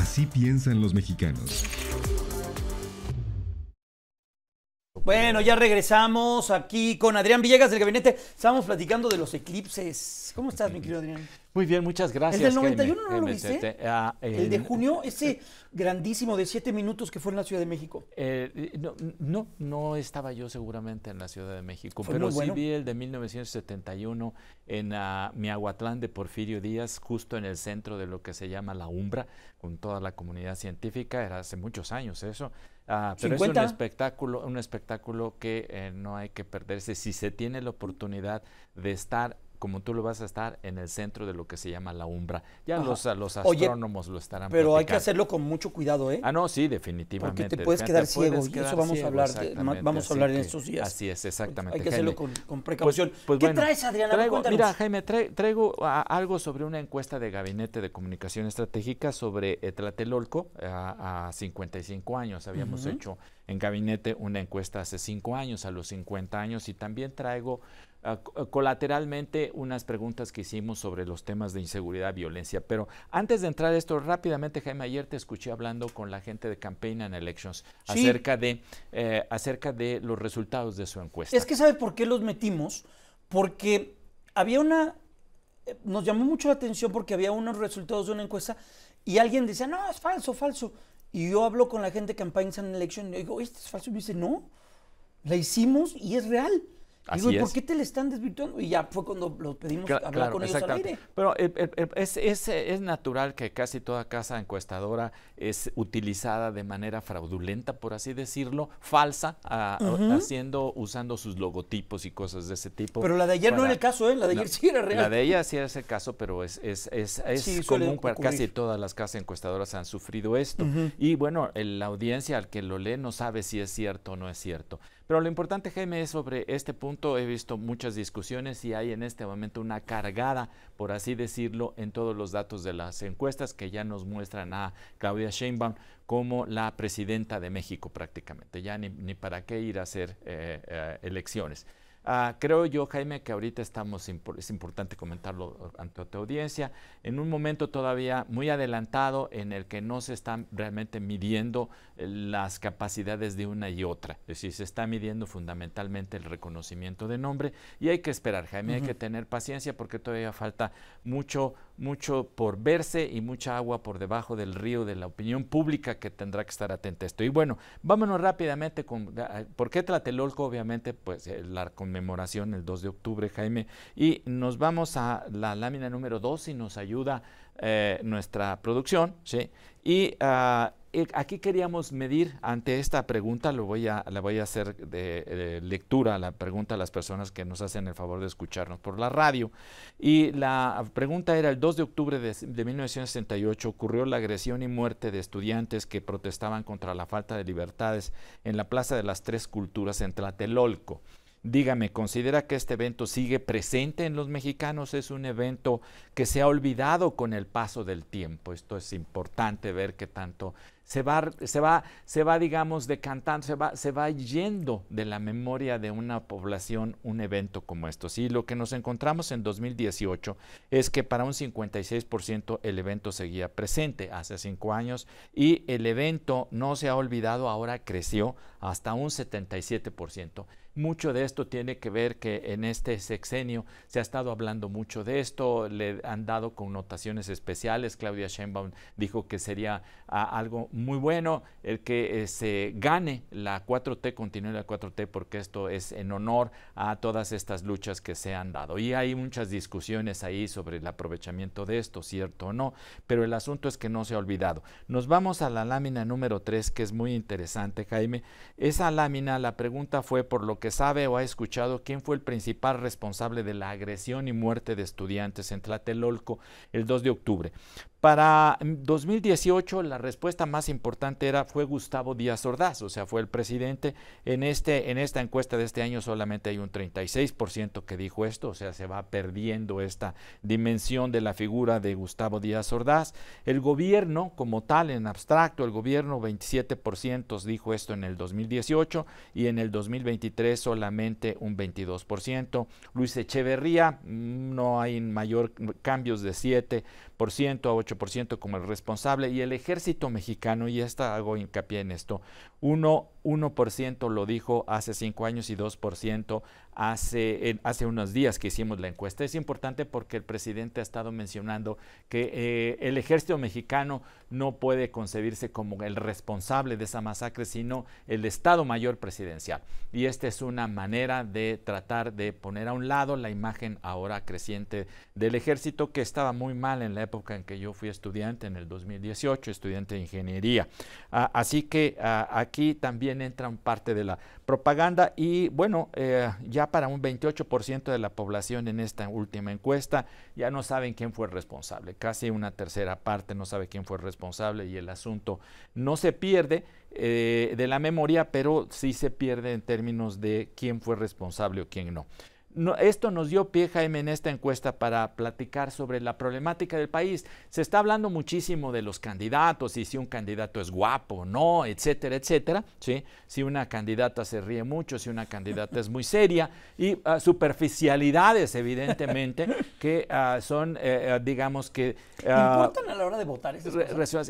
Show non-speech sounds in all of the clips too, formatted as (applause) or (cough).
Así piensan los mexicanos. Bueno, ya regresamos aquí con Adrián Villegas del gabinete. Estábamos platicando de los eclipses. ¿Cómo estás, mi querido Adrián? Muy bien, muchas gracias. ¿El del 91 Jaime. no lo viste? te- te- ah, El de junio, ese grandísimo de siete minutos que fue en la Ciudad de México. Eh, no, no, no estaba yo seguramente en la Ciudad de México, Fue pero sí bueno. vi el de 1971 en ah, Miahuatlán de Porfirio Díaz, justo en el centro de lo que se llama la Umbra, con toda la comunidad científica. Era hace muchos años eso. Ah, pero es 50. un espectáculo, un espectáculo que eh, no hay que perderse. Si se tiene la oportunidad de estar como tú lo vas a estar en el centro de lo que se llama la umbra. Ya los, Oye, astrónomos lo estarán Pero hay que hacerlo con mucho cuidado, ¿eh? Ah, no, sí, definitivamente. Porque te puedes quedar ciego, y eso vamos a hablar de- vamos a hablar en estos días. Así es, exactamente. Hay que hacerlo con, con precaución. Pues- pues ¿Qué bueno, traes, Adriana? Traigo- mira, Jaime, tra- traigo ah, algo sobre una encuesta de Gabinete de Comunicación Estratégica sobre eh, Tlatelolco a, a 55 años. Habíamos hecho en Gabinete una encuesta hace 5 años, a los 50 años, y también traigo colateralmente unas preguntas que hicimos sobre los temas de inseguridad, violencia. Pero antes de entrar a esto, rápidamente, Jaime, ayer te escuché hablando con la gente de Campaign and Elections Sí. acerca, de, eh, acerca de los resultados de su encuesta. Es que ¿sabe por qué los metimos? Porque había una... eh, Nos llamó mucho la atención porque había unos resultados de una encuesta y alguien decía, no, es falso, falso. Y yo hablo con la gente de Campaigns and Election y digo, ¿este es falso? Y me dice, no, la hicimos y es real. Y digo, Así ¿y por qué te le están desvirtuando? Y ya fue cuando los pedimos Cla- hablar claro, con ellos al aire. Pero eh, eh, eh, es, es, es natural que casi toda casa encuestadora es utilizada de manera fraudulenta, por así decirlo, falsa, haciendo, usando sus logotipos y cosas de ese tipo. Pero la de ayer no era el caso, ¿eh? La de No, ayer sí era real. La de ella sí es el caso, pero es, es, es, es Sí, común para casi todas las casas encuestadoras han sufrido esto. Y bueno, el- la audiencia al que lo lee no sabe si es cierto o no es cierto. Pero lo importante, Jaime, es sobre este punto. He visto muchas discusiones y hay en este momento una cargada, por así decirlo, en todos los datos de las encuestas que ya nos muestran a Claudia Sheinbaum como la presidenta de México prácticamente. Ya ni, ni para qué ir a hacer eh, eh, elecciones. Ah, creo yo, Jaime, que ahorita estamos, es importante comentarlo ante tu audiencia, en un momento todavía muy adelantado en el que no se están realmente midiendo eh, las capacidades de una y otra. Es decir, se está midiendo fundamentalmente el reconocimiento de nombre y hay que esperar, Jaime, hay que tener paciencia porque todavía falta mucho, mucho por verse y mucha agua por debajo del río de la opinión pública que tendrá que estar atenta a esto. Y bueno, vámonos rápidamente con, ah, ¿por qué Tlatelolco? Obviamente, pues eh, la conmemoración el 2 de octubre, Jaime, y nos vamos a la lámina número 2 y nos ayuda eh, nuestra producción, ¿sí? Y ah, eh, aquí queríamos medir ante esta pregunta, lo voy a, la voy a hacer de, de lectura, la pregunta a las personas que nos hacen el favor de escucharnos por la radio. Y la pregunta era, el 2 de octubre de, de 1968 ocurrió la agresión y muerte de estudiantes que protestaban contra la falta de libertades en la Plaza de las Tres Culturas en Tlatelolco. Dígame, ¿considera que este evento sigue presente en los mexicanos? ¿Es un evento que se ha olvidado con el paso del tiempo? Esto es importante ver que tanto se va, se va, se va digamos, decantando, se va, se va yendo de la memoria de una población un evento como esto. Sí, lo que nos encontramos en 2018 es que para un 56% el evento seguía presente hace cinco años y el evento no se ha olvidado, ahora creció hasta un 77%. Mucho de esto tiene que ver que en este sexenio se ha estado hablando mucho de esto, le han dado connotaciones especiales. Claudia Sheinbaum dijo que sería ah, algo muy bueno el que eh, se gane la 4T, continúe la 4T, porque esto es en honor a todas estas luchas que se han dado. Y hay muchas discusiones ahí sobre el aprovechamiento de esto, cierto o no, pero el asunto es que no se ha olvidado. Nos vamos a la lámina número 3, que es muy interesante, Jaime. Esa lámina, la pregunta fue por lo que sabe o ha escuchado quién fue el principal responsable de la agresión y muerte de estudiantes en Tlatelolco el 2 de octubre. Para 2018 la respuesta más importante era fue Gustavo Díaz Ordaz, o sea, fue el presidente. En este en esta encuesta de este año solamente hay un 36% que dijo esto, o sea, se va perdiendo esta dimensión de la figura de Gustavo Díaz Ordaz. El gobierno como tal en abstracto, el gobierno 27% dijo esto en el 2018 y en el 2023 solamente un 22%. Luis Echeverría, mm, no hay mayor cambios de 7 a 8% como el responsable y el ejército mexicano, y esta hago hincapié en esto, 1, 1% lo dijo hace cinco años y 2% hace, hace unos días que hicimos la encuesta. Es importante porque el presidente ha estado mencionando que eh, el ejército mexicano no puede concebirse como el responsable de esa masacre, sino el Estado Mayor Presidencial. Y esta es una manera de tratar de poner a un lado la imagen ahora creciente del ejército que estaba muy mal en la época en que yo fui estudiante, en el 2018, estudiante de ingeniería. Ah, así que ah, aquí también entra parte de la propaganda y bueno, eh, ya para un 28% de la población en esta última encuesta ya no saben quién fue responsable, casi una tercera parte no sabe quién fue responsable y el asunto no se pierde eh, de la memoria, pero sí se pierde en términos de quién fue responsable o quién no esto nos dio pie, Jaime, en esta encuesta para platicar sobre la problemática del país. Se está hablando muchísimo de los candidatos y si un candidato es guapo o no, etcétera, etcétera. ¿sí? Si una candidata se ríe mucho, si una candidata es muy seria y ah, superficialidades, evidentemente, (laughs) que ah, son, eh, eh, digamos que... Ah, ¿Importan a la hora de votar?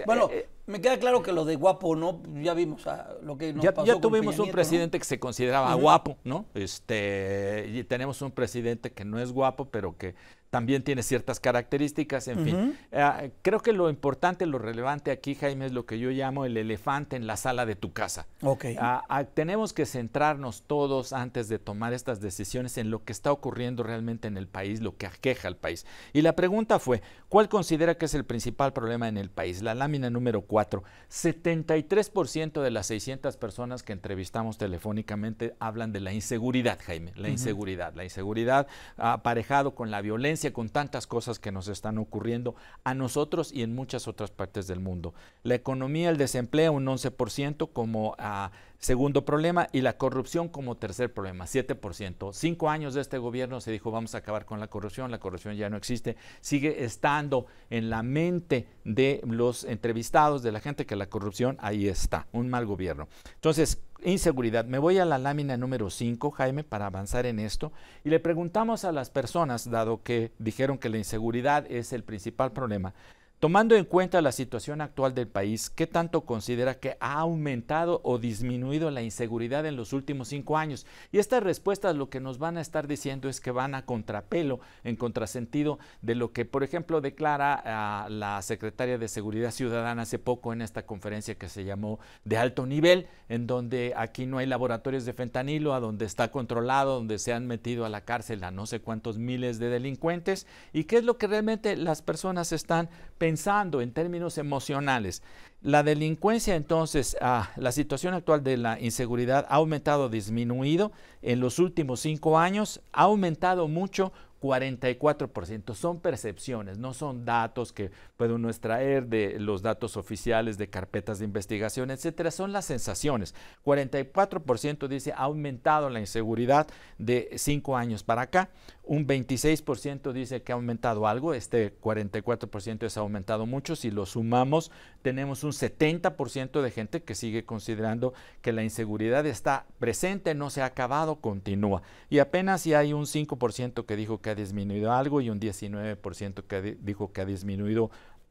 Bueno, eh, me queda claro que lo de guapo no, ya vimos lo que nos ya, pasó ya tuvimos un presidente que se consideraba guapo, ¿no? Este, y tenemos un presidente que no es guapo, pero que también tiene ciertas características, en fin. Eh, creo que lo importante, lo relevante aquí, Jaime, es lo que yo llamo el elefante en la sala de tu casa. Okay. Ah, ah, tenemos que centrarnos todos antes de tomar estas decisiones en lo que está ocurriendo realmente en el país, lo que aqueja al país. Y la pregunta fue, ¿cuál considera que es el principal problema en el país? La lámina número 4. 73% de las 600 personas que entrevistamos telefónicamente hablan de la inseguridad, Jaime, la inseguridad. La inseguridad aparejado con la violencia con tantas cosas que nos están ocurriendo a nosotros y en muchas otras partes del mundo. La economía, el desempleo, un 11% como ah, segundo problema y la corrupción como tercer problema, 7%. Cinco años de este gobierno se dijo vamos a acabar con la corrupción, la corrupción ya no existe, sigue estando en la mente de los entrevistados, de la gente que la corrupción ahí está, un mal gobierno. Entonces, inseguridad. Me voy a la lámina número 5, Jaime, para avanzar en esto. Y le preguntamos a las personas, dado que dijeron que la inseguridad es el principal problema, Tomando en cuenta la situación actual del país, ¿qué tanto considera que ha aumentado o disminuido la inseguridad en los últimos cinco años? Y estas respuestas lo que nos van a estar diciendo es que van a contrapelo, en contrasentido de lo que, por ejemplo, declara ah, la secretaria de Seguridad Ciudadana hace poco en esta conferencia que se llamó de alto nivel, en donde aquí no hay laboratorios de fentanilo, a donde está controlado, donde se han metido a la cárcel a no sé cuántos miles de delincuentes. ¿Y qué es lo que realmente las personas están pensando? Pensando en términos emocionales, la delincuencia entonces, ah, la situación actual de la inseguridad ha aumentado, disminuido en los últimos cinco años, ha aumentado mucho 44%. Son percepciones, no son datos que puede uno extraer de los datos oficiales de carpetas de investigación, etcétera. Son las sensaciones. 44% dice ha aumentado la inseguridad de cinco años para acá. Un 26% dice que ha aumentado algo. Este 44% es aumentado mucho. Si lo sumamos, tenemos un 70% de gente que sigue considerando que la inseguridad está presente, no se ha acabado, continúa. Y apenas si hay un 5% que dijo que ha disminuido algo y un 19% que dijo que ha disminuido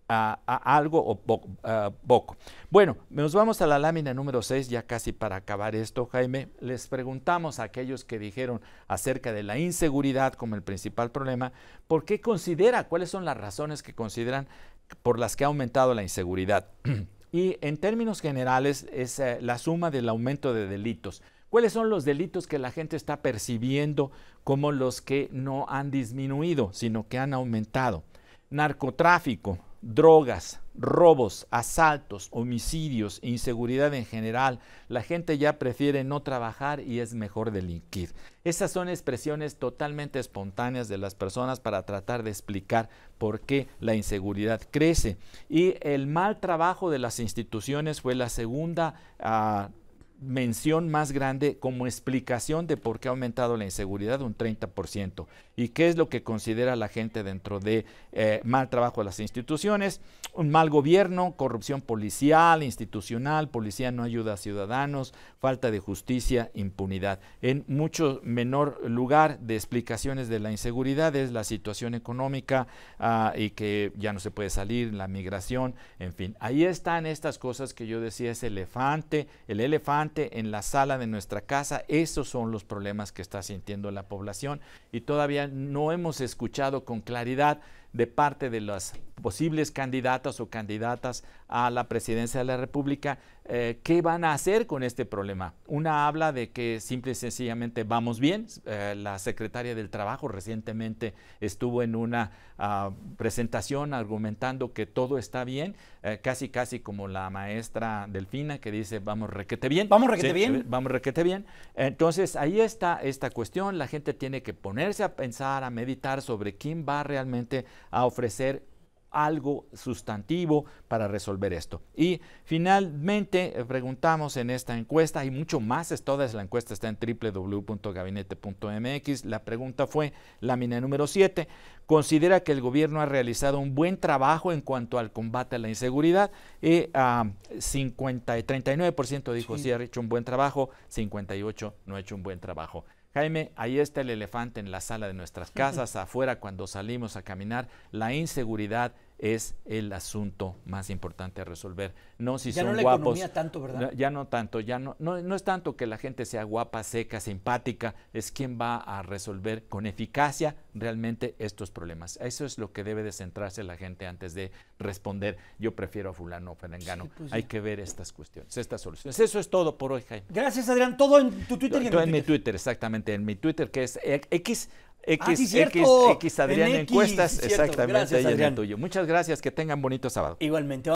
a, algo o poco. Bueno, nos vamos a la lámina número 6, ya casi para acabar esto, Jaime. Les preguntamos a aquellos que dijeron acerca de la inseguridad como el principal problema, ¿por qué considera, cuáles son las razones que consideran por las que ha aumentado la inseguridad? (clears throat) y en términos generales es eh, la suma del aumento de delitos. ¿Cuáles son los delitos que la gente está percibiendo como los que no han disminuido, sino que han aumentado? Narcotráfico, drogas, robos, asaltos, homicidios, inseguridad en general. La gente ya prefiere no trabajar y es mejor delinquir. Esas son expresiones totalmente espontáneas de las personas para tratar de explicar por qué la inseguridad crece. Y el mal trabajo de las instituciones fue la segunda... Ah, mención más grande como explicación de por qué ha aumentado la inseguridad un 30%. ¿Y qué es lo que considera la gente dentro de eh, mal trabajo de las instituciones? Un mal gobierno, corrupción policial, institucional, policía no ayuda a ciudadanos, falta de justicia, impunidad. En mucho menor lugar de explicaciones de la inseguridad es la situación económica ah, y que ya no se puede salir, la migración, en fin. Ahí están estas cosas que yo decía, ese elefante, el elefante en la sala de nuestra casa, esos son los problemas que está sintiendo la población y todavía no hemos escuchado con claridad de parte de las posibles candidatas o candidatas a la presidencia de la República, eh, ¿qué van a hacer con este problema? Una habla de que simple y sencillamente vamos bien. Eh, la secretaria del Trabajo recientemente estuvo en una ah, presentación argumentando que todo está bien, eh, casi casi como la maestra Delfina que dice vamos requete bien. Vamos requete bien. Vamos requete bien. Entonces ahí está esta cuestión. La gente tiene que ponerse a pensar, a meditar sobre quién va realmente a ofrecer algo sustantivo para resolver esto. Y finalmente eh, preguntamos en esta encuesta, hay mucho más, es toda la encuesta está en www.gabinete.mx. La pregunta fue, lámina número 7, ¿considera que el gobierno ha realizado un buen trabajo en cuanto al combate a la inseguridad? Y 50, 39% dijo sí. sí ha hecho un buen trabajo, 58 no ha hecho un buen trabajo. Jaime, ahí está el elefante en la sala de nuestras (laughs) casas, afuera cuando salimos a caminar. La inseguridad es el asunto más importante a resolver. No si ya son no la guapos. economía tanto, ¿verdad? Ya no tanto, ya no, no, no es tanto que la gente sea guapa, seca, simpática, es quien va a resolver con eficacia realmente estos problemas. Eso es lo que debe de centrarse la gente antes de responder, yo prefiero a fulano o perengano. Sí, pues Hay que ver estas cuestiones, estas soluciones. Eso es todo por hoy, Jaime. Gracias, Adrián. Todo en tu Twitter y en, Todo en mi Twitter. Exactamente, en mi Twitter que es X X, Ah, sí, X. X Adrián En Encuestas, exactamente, Gracias, ahí en el Adrián. tuyo. Muchas gracias, que tengan bonito sábado. Igualmente.